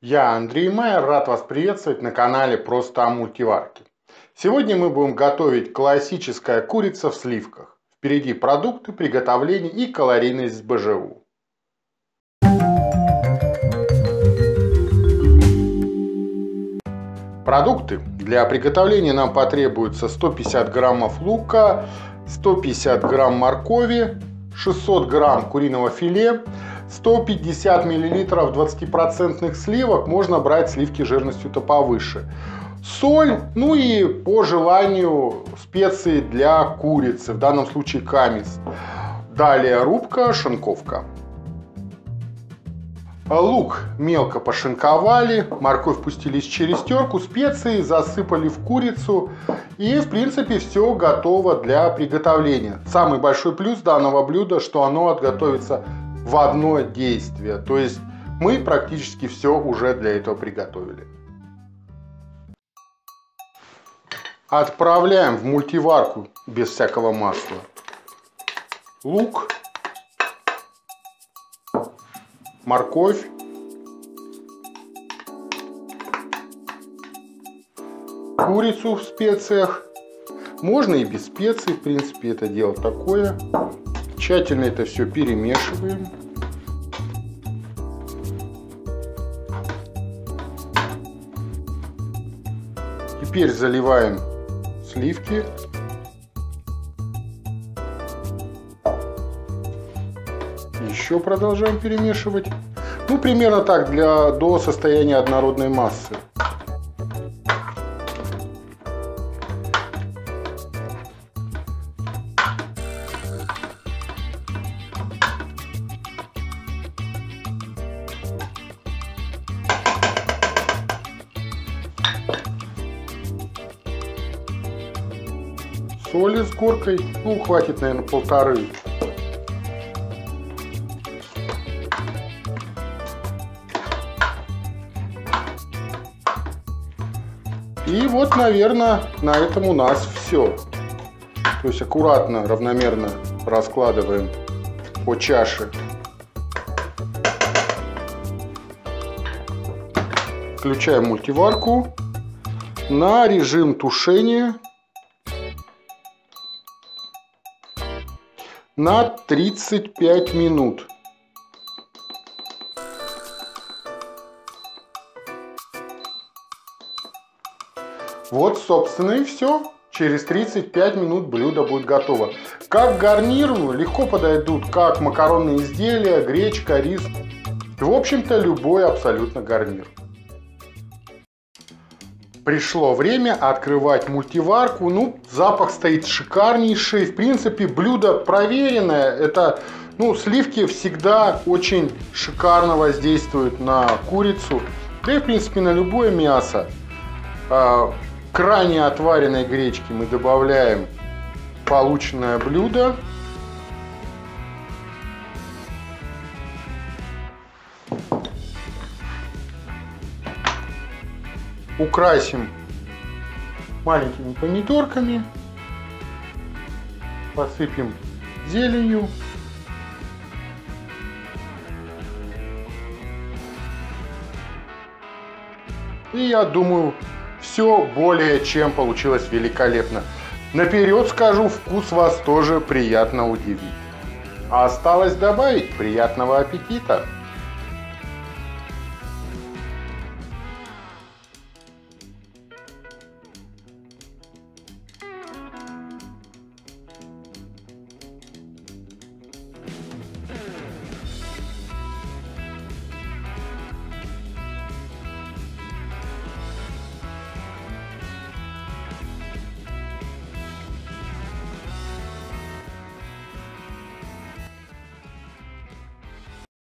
Я Андрей Майер, рад вас приветствовать на канале Просто о мультиварке. Сегодня мы будем готовить классическая курица в сливках. Впереди продукты, приготовление и калорийность с БЖУ. Продукты. Для приготовления нам потребуется 150 граммов лука, 150 грамм моркови, 600 грамм куриного филе, 150 миллилитров 20% сливок, можно брать сливки жирностью-то повыше. Соль, ну и по желанию специи для курицы, в данном случае камис. Далее рубка, шинковка. Лук мелко пошинковали, морковь пустились через терку, специи засыпали в курицу. И, в принципе, все готово для приготовления. Самый большой плюс данного блюда, что оно отготовится в одно действие. То есть мы практически все уже для этого приготовили. Отправляем в мультиварку без всякого масла лук, морковь, курицу в специях. Можно и без специй, в принципе, это дело такое. Тщательно это все перемешиваем. Теперь заливаем сливки. Еще продолжаем перемешивать. Ну, примерно так, для, до состояния однородной массы. Соли с горкой. Ну, хватит, наверное, полторы. И вот, наверное, на этом у нас все. То есть аккуратно, равномерно раскладываем по чаше. Включаем мультиварку на режим тушения на 35 минут. Вот, собственно, и все. Через 35 минут блюдо будет готово. Как гарнир легко подойдут как макаронные изделия, гречка, рис. В общем-то, любой абсолютно гарнир. Пришло время открывать мультиварку. Ну, запах стоит шикарнейший. В принципе, блюдо проверенное. Это, ну, сливки всегда очень шикарно воздействуют на курицу. Да и, в принципе, на любое мясо. А, к ранее отваренной гречке мы добавляем полученное блюдо. Украсим маленькими помидорками, посыпем зеленью. И я думаю, все более чем получилось великолепно. Наперед скажу, вкус вас тоже приятно удивит. А осталось добавить приятного аппетита!